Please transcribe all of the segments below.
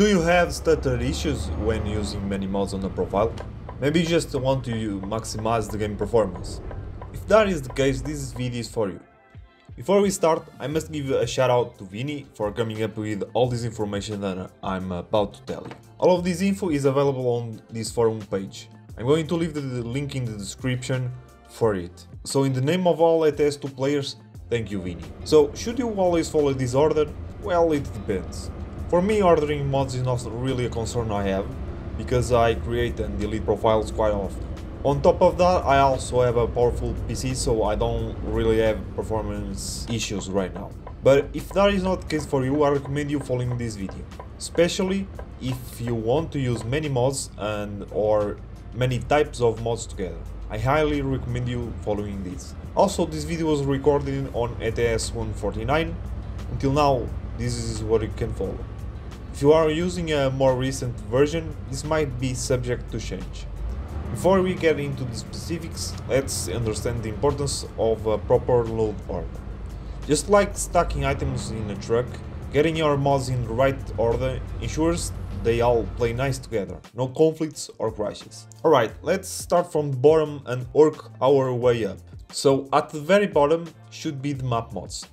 Do you have stutter issues when using many mods on a profile? Maybe you just want to maximize the game performance. If that is the case, this video is for you. Before we start, I must give a shout out to Vini for coming up with all this information that I'm about to tell you. All of this info is available on this forum page. I'm going to leave the link in the description for it. So in the name of all ETS2 players, thank you Vini. So should you always follow this order? Well, it depends. For me, ordering mods is not really a concern I have, because I create and delete profiles quite often. On top of that, I also have a powerful PC, so I don't really have performance issues right now. But if that is not the case for you, I recommend you following this video. Especially if you want to use many mods and or many types of mods together. I highly recommend you following this. Also, this video was recorded on ETS 149. Until now, this is what you can follow. If you are using a more recent version, this might be subject to change. Before we get into the specifics, let's understand the importance of a proper load order. Just like stacking items in a truck, getting your mods in the right order ensures they all play nice together, no conflicts or crashes. Alright, let's start from the bottom and work our way up. So at the very bottom should be the map mods.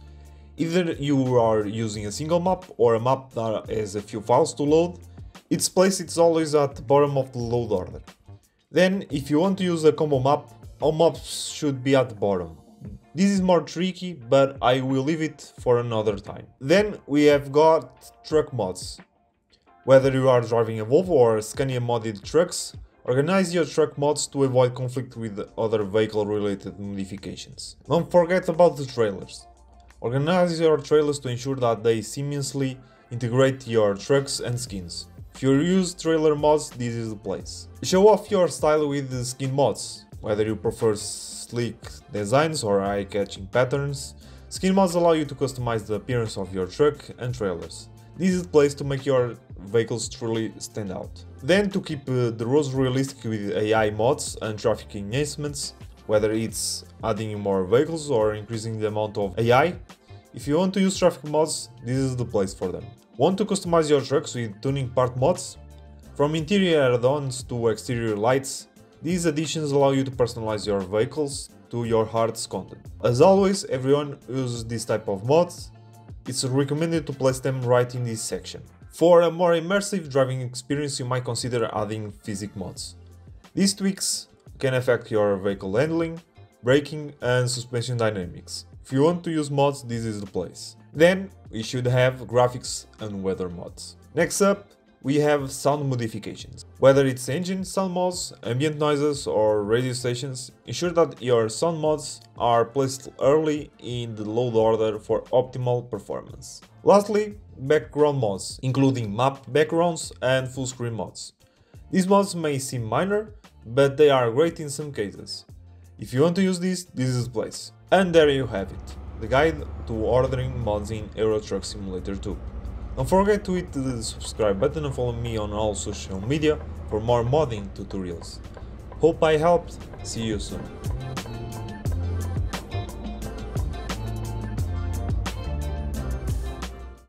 Either you are using a single map or a map that has a few files to load, its place is always at the bottom of the load order. Then, if you want to use a combo map, all maps should be at the bottom. This is more tricky, but I will leave it for another time. Then we have got truck mods. Whether you are driving a Volvo or Scania modded trucks, organize your truck mods to avoid conflict with other vehicle related modifications. Don't forget about the trailers. Organize your trailers to ensure that they seamlessly integrate your trucks and skins. If you use trailer mods, this is the place. Show off your style with the skin mods, whether you prefer sleek designs or eye-catching patterns. Skin mods allow you to customize the appearance of your truck and trailers. This is the place to make your vehicles truly stand out. Then to keep uh, the roads realistic with AI mods and traffic enhancements, whether it's adding more vehicles or increasing the amount of AI. If you want to use traffic mods, this is the place for them. Want to customize your trucks with tuning part mods? From interior add-ons to exterior lights, these additions allow you to personalize your vehicles to your heart's content. As always, everyone uses this type of mods, it's recommended to place them right in this section. For a more immersive driving experience, you might consider adding physics mods. These tweaks can affect your vehicle handling, braking and suspension dynamics. If you want to use mods, this is the place. Then we should have graphics and weather mods. Next up, we have sound modifications. Whether it's engine sound mods, ambient noises or radio stations, ensure that your sound mods are placed early in the load order for optimal performance. Lastly, background mods, including map backgrounds and full screen mods. These mods may seem minor, but they are great in some cases. If you want to use this, this is the place. And there you have it, the guide to ordering mods in Euro Truck Simulator 2. Don't forget to hit the subscribe button and follow me on all social media for more modding tutorials. Hope I helped, see you soon.